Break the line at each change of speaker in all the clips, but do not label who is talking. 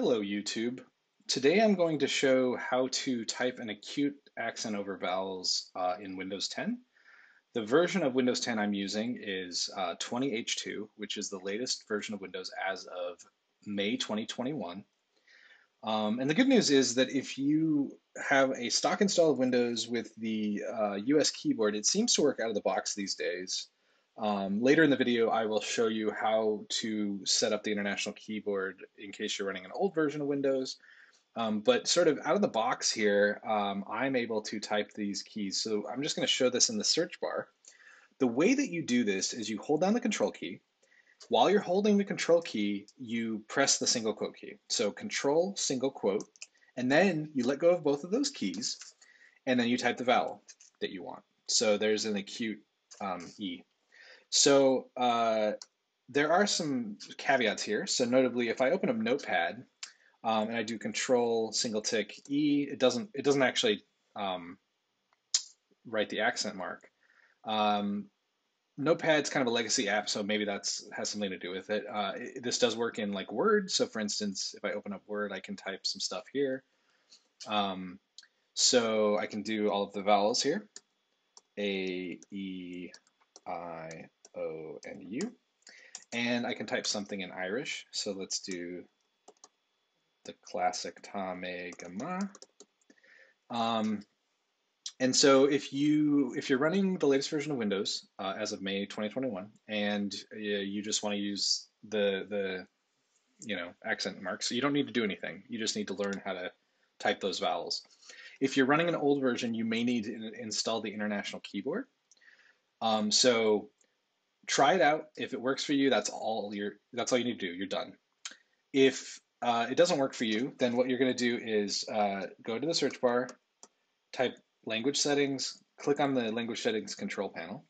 Hello YouTube. Today I'm going to show how to type an acute accent over vowels uh, in Windows 10. The version of Windows 10 I'm using is uh, 20H2, which is the latest version of Windows as of May 2021. Um, and the good news is that if you have a stock install of Windows with the uh, US keyboard, it seems to work out of the box these days. Um, later in the video, I will show you how to set up the international keyboard in case you're running an old version of Windows. Um, but sort of out of the box here, um, I'm able to type these keys. So I'm just going to show this in the search bar. The way that you do this is you hold down the control key. While you're holding the control key, you press the single quote key. So control single quote, and then you let go of both of those keys, and then you type the vowel that you want. So there's an acute um, E. So uh, there are some caveats here. So notably, if I open up Notepad um, and I do Control single tick E, it doesn't it doesn't actually um, write the accent mark. Um, Notepad's kind of a legacy app, so maybe that's has something to do with it. Uh, it. This does work in like Word. So for instance, if I open up Word, I can type some stuff here. Um, so I can do all of the vowels here. A, E, I. And I can type something in Irish. So let's do the classic Tá mé go maith. Um, and so if you if you're running the latest version of Windows uh, as of May 2021, and uh, you just want to use the the you know accent marks, you don't need to do anything. You just need to learn how to type those vowels. If you're running an old version, you may need to install the international keyboard. Um, so try it out. If it works for you, that's all you're that's all you need to do. You're done. If uh, it doesn't work for you, then what you're going to do is uh, go to the search bar, type language settings, click on the language settings control panel.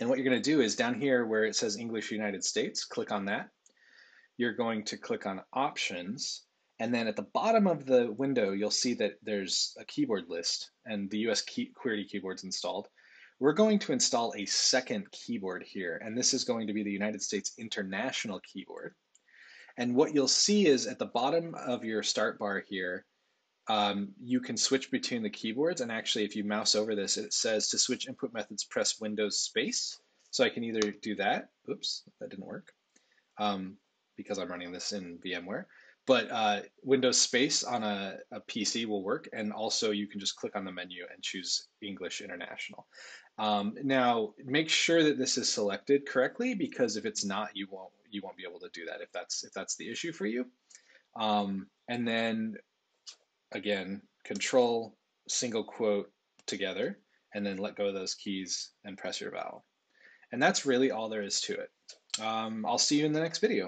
And what you're going to do is down here where it says English United States, click on that. You're going to click on options. And then at the bottom of the window, you'll see that there's a keyboard list and the US key, QWERTY keyboard's installed. We're going to install a second keyboard here, and this is going to be the United States International Keyboard. And what you'll see is at the bottom of your start bar here, um, you can switch between the keyboards. And actually, if you mouse over this, it says to switch input methods, press Windows space. So I can either do that. Oops, that didn't work um, because I'm running this in VMware. But uh, Windows space on a, a, PC will work, and also you can just click on the menu and choose English International. Um, now, make sure that this is selected correctly because if it's not, you won't you won't be able to do that if that's if that's the issue for you. Um, and then again, Control single quote together, and then let go of those keys and press your vowel. And that's really all there is to it. Um, I'll see you in the next video.